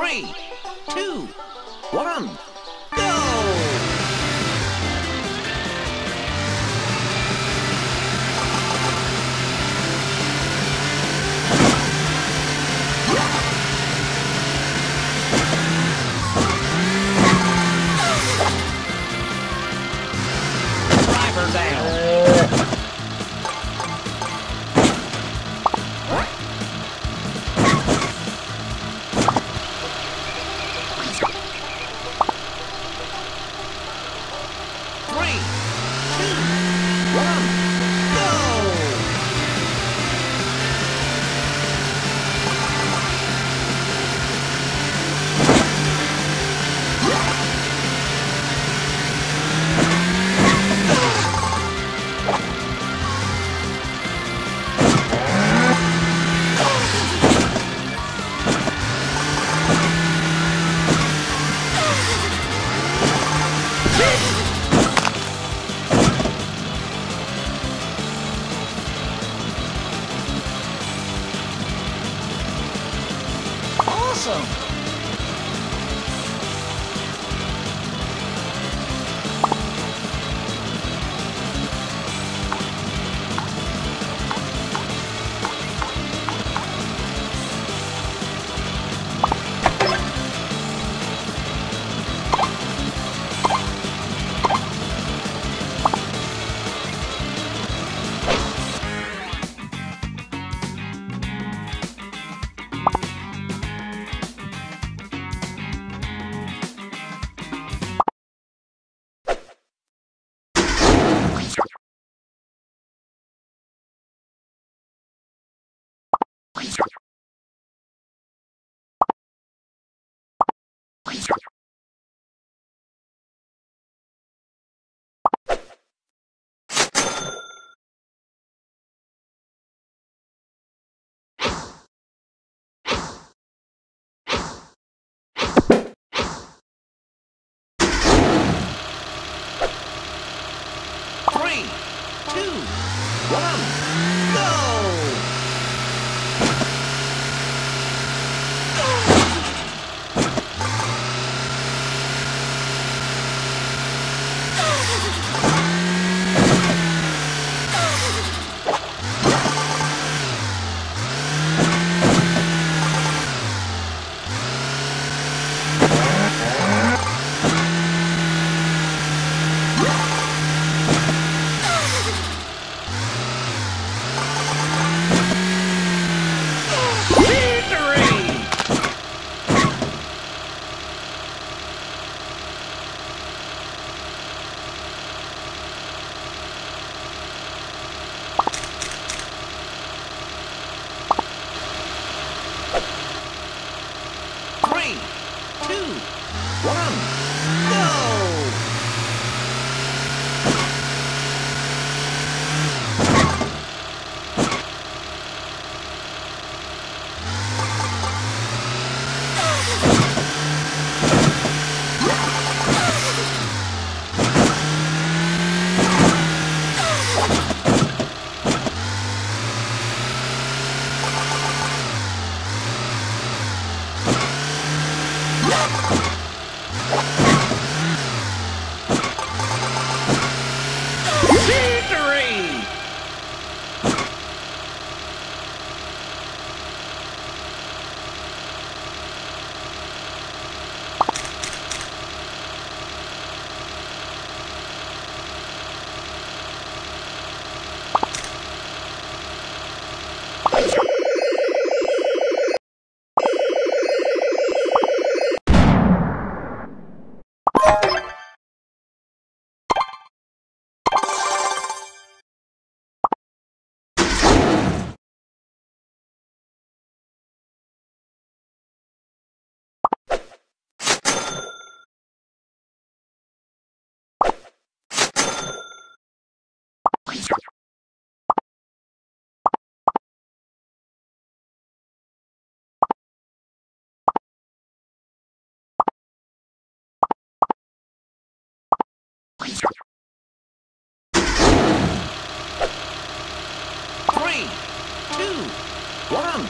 Three, two, one, Awesome! One, two, one,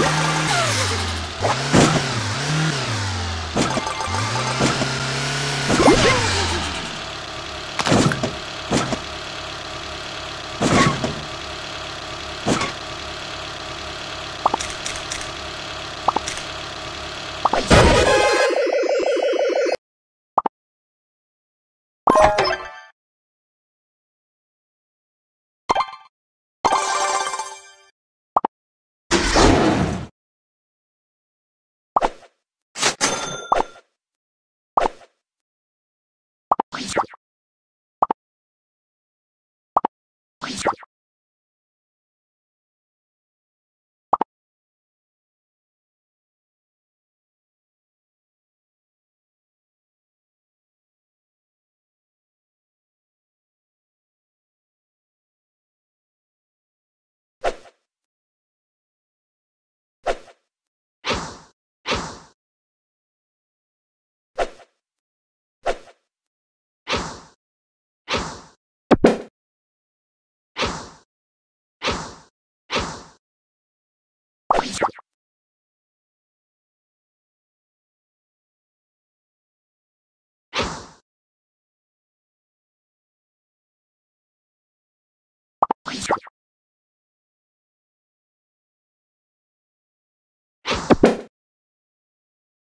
Yeah!